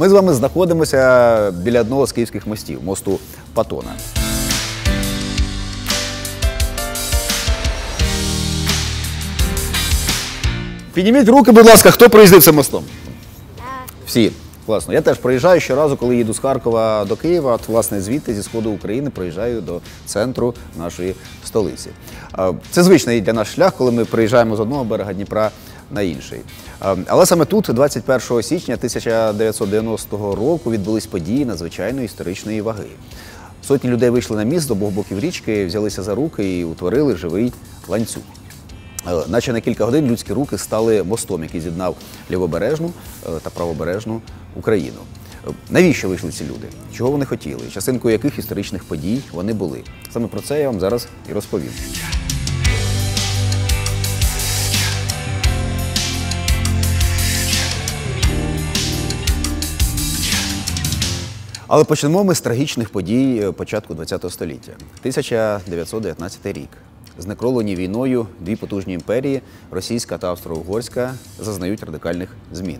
Ми з вами знаходимося біля одного з київських мостів, мосту Патона. Підніміть руки, будь ласка, хто проїздив цим мостом? Всі. Класно. Я теж проїжджаю щоразу, коли їду з Харкова до Києва. От, власне, звідти зі сходу України проїжджаю до центру нашої столиці. Це звичний для нас шлях, коли ми приїжджаємо з одного берега Дніпра на інший. Але саме тут, 21 січня 1990 року, відбулись події надзвичайної історичної ваги. Сотні людей вийшли на міст з обох боків річки, взялися за руки і утворили живий ланцюг. Е, Наче на кілька годин людські руки стали мостом, який з'єднав лівобережну е, та правобережну Україну. Е, Навіщо вийшли ці люди? Чого вони хотіли? Частинкою яких історичних подій вони були? Саме про це я вам зараз і розповім. Але почнемо ми з трагічних подій е, початку ХХ століття. 1919 рік. Знекролені війною дві потужні імперії Російська та Австро-Угорська зазнають радикальних змін.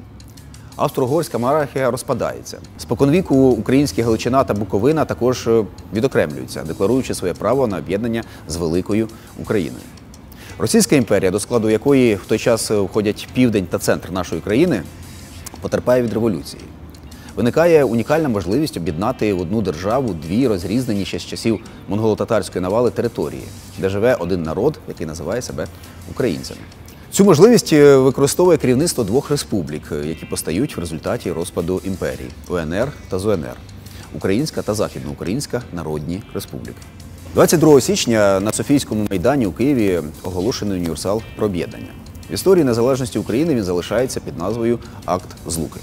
Австро-Угорська монархія розпадається. Споконвіку українські Галичина та Буковина також е, відокремлюються, декларуючи своє право на об'єднання з великою Україною. Російська імперія, до складу якої в той час е, входять південь та центр нашої країни, потерпає від революції. Виникає унікальна можливість об'єднати в одну державу дві розрізнені ще з часів монголо-татарської навали території, де живе один народ, який називає себе українцями. Цю можливість е, використовує керівництво двох республік, е, які постають в результаті розпаду імперії УНР та ЗУНР Українська та Західноукраїнська Народні Республіки. 22 січня на Софійському майдані у Києві оголошений універсал про об'єднання. В історії незалежності України він залишається під назвою Акт Злуки.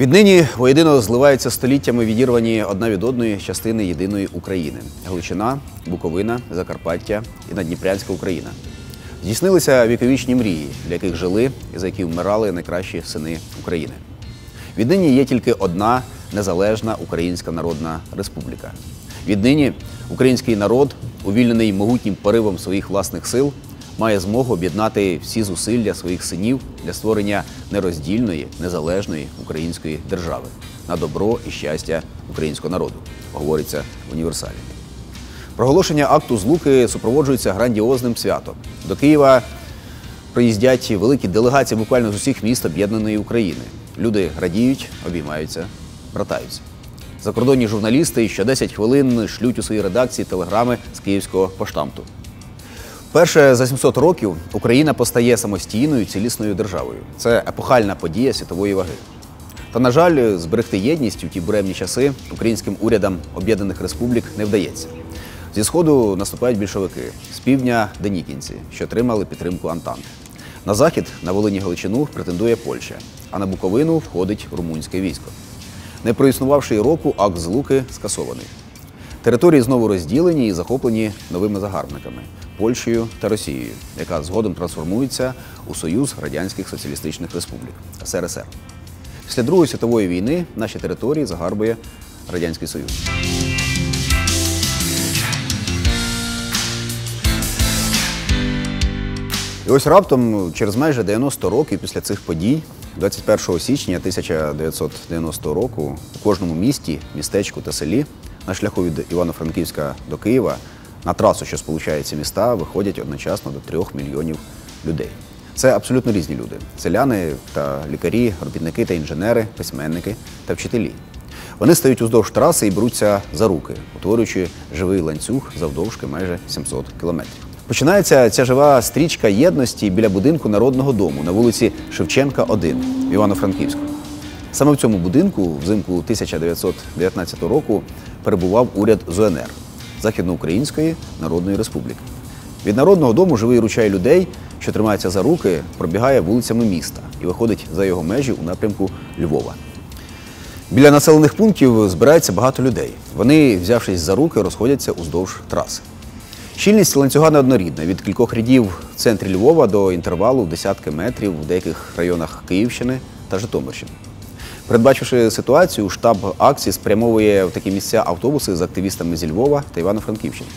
Віднині воєдино зливаються століттями відірвані одна від одної частини єдиної України Галичина, Буковина, Закарпаття і Надніпрянська Україна. Здійснилися віковічні мрії, для яких жили і за які вмирали найкращі сини України. Віднині є тільки одна незалежна Українська Народна Республіка. Віднині український народ, увільнений могутнім поривом своїх власних сил, має змогу об'єднати всі зусилля своїх синів для створення нероздільної, незалежної української держави на добро і щастя українського народу, говориться в універсалі. Проголошення акту злуки супроводжується грандіозним святом. До Києва приїздять великі делегації буквально з усіх міст об'єднаної України. Люди радіють, обіймаються, братаються. Закордонні журналісти що 10 хвилин шлють у свої редакції телеграми з київського поштамту. Перше за 700 років Україна постає самостійною цілісною державою. Це епохальна подія світової ваги. Та, на жаль, зберегти єдність у ті буремні часи українським урядам об'єднаних республік не вдається. Зі сходу наступають більшовики, з півдня денікінці, що отримали підтримку Антанти. На захід на Волині Галичину претендує Польща, а на Буковину входить румунське військо. Не проіснувавши й року, акт злуки скасований. Території знову розділені і захоплені новими загарбниками Польщею та Росією, яка згодом трансформується у Союз Радянських Соціалістичних Республік СРСР. Після Другої світової війни наші території загарбує Радянський Союз. І ось раптом, через майже 90 років після цих подій, 21 січня 1990 року, у кожному місті, містечку та селі на шляху від Івано-Франківська до Києва на трасу, що сполучає ці міста, виходять одночасно до трьох мільйонів людей. Це абсолютно різні люди: селяни та лікарі, робітники та інженери, письменники та вчителі. Вони стають уздовж траси і беруться за руки, утворюючи живий ланцюг завдовжки майже 700 кілометрів. Починається ця жива стрічка єдності біля будинку народного дому на вулиці Шевченка, 1 в Івано-Франківську. Саме в цьому будинку взимку 1919 року перебував уряд ЗУНР Західноукраїнської Народної Республіки. Від народного дому живий ручай людей, що тримаються за руки, пробігає вулицями міста і виходить за його межі у напрямку Львова. Біля населених пунктів збирається багато людей. Вони, взявшись за руки, розходяться уздовж траси. Щільність ланцюга неоднорідна від кількох рядів в центрі Львова до інтервалу десятки метрів в деяких районах Київщини та Житомирщини. Передбачивши ситуацію, штаб акції спрямовує в такі місця автобуси з активістами зі Львова та Івано-Франківщини.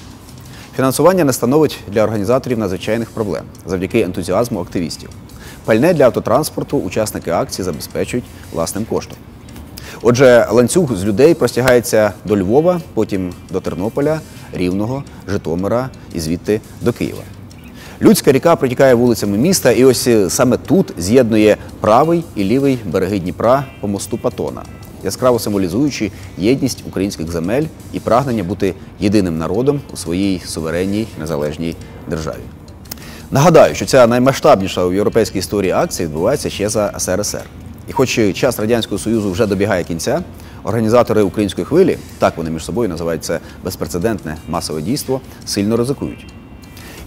Фінансування не становить для організаторів надзвичайних проблем завдяки ентузіазму активістів. Пальне для автотранспорту учасники акції забезпечують власним коштом. Отже, ланцюг з людей простягається до Львова, потім до Тернополя, Рівного, Житомира і звідти до Києва. Людська ріка протікає вулицями міста, і ось е, саме тут з'єднує правий і лівий береги Дніпра по мосту Патона, яскраво символізуючи єдність українських земель і прагнення бути єдиним народом у своїй суверенній незалежній державі. Нагадаю, що ця наймасштабніша у європейській історії акція відбувається ще за СРСР. І хоч час Радянського Союзу вже добігає кінця, організатори української хвилі, так вони між собою називають це безпрецедентне масове дійство, сильно ризикують.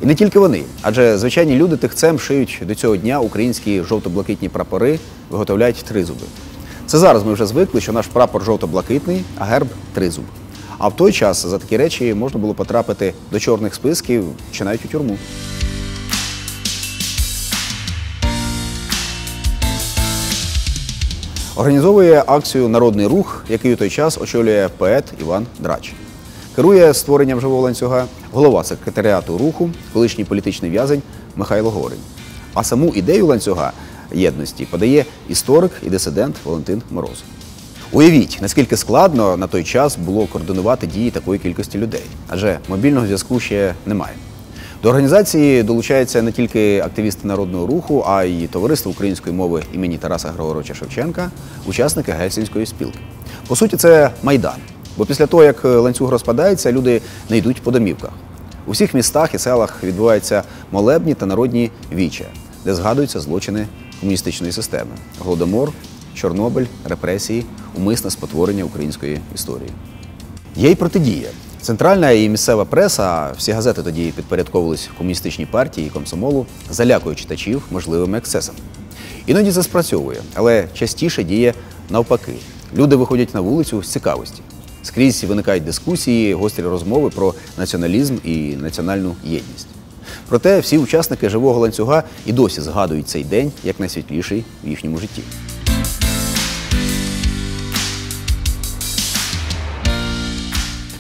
І не тільки вони, адже звичайні люди тихцем шиють до цього дня українські жовто-блакитні прапори, виготовляють тризуби. Це зараз ми вже звикли, що наш прапор жовто-блакитний, а герб тризуб. А в той час за такі речі можна було потрапити до чорних списків чи навіть у тюрму. Організовує акцію Народний рух, який у той час очолює поет Іван Драч. Керує створенням живого ланцюга голова секретаріату руху, колишній політичний в'язень Михайло Горень. А саму ідею ланцюга єдності подає історик і дисидент Валентин Мороз. Уявіть, наскільки складно на той час було координувати дії такої кількості людей, адже мобільного зв'язку ще немає. До організації долучаються не тільки активісти народного руху, а й товариство української мови імені Тараса Григоровича Шевченка, учасники Гельсінської спілки. По суті, це майдан. Бо після того, як ланцюг розпадається, люди не йдуть по домівках. У всіх містах і селах відбуваються молебні та народні віча, де згадуються злочини комуністичної системи: голодомор, Чорнобиль, репресії, умисне спотворення української історії. Є й протидія. Центральна і місцева преса, всі газети тоді підпорядковувались комуністичній партії і комсомолу, залякують читачів можливими ексцесами. Іноді це спрацьовує, але частіше діє навпаки. Люди виходять на вулицю з цікавості. Скрізь виникають дискусії, гострі розмови про націоналізм і національну єдність. Проте всі учасники живого ланцюга і досі згадують цей день як найсвітліший в їхньому житті.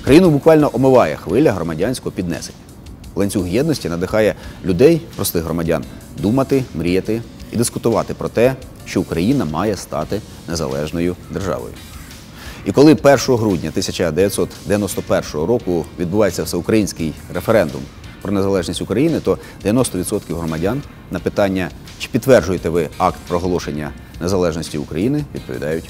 Країну буквально омиває хвиля громадянського піднесення. Ланцюг єдності надихає людей, простих громадян, думати, мріяти і дискутувати про те, що Україна має стати незалежною державою. І коли 1 грудня 1991 року відбувається всеукраїнський референдум про незалежність України, то 90% громадян на питання, чи підтверджуєте ви акт проголошення незалежності України, відповідають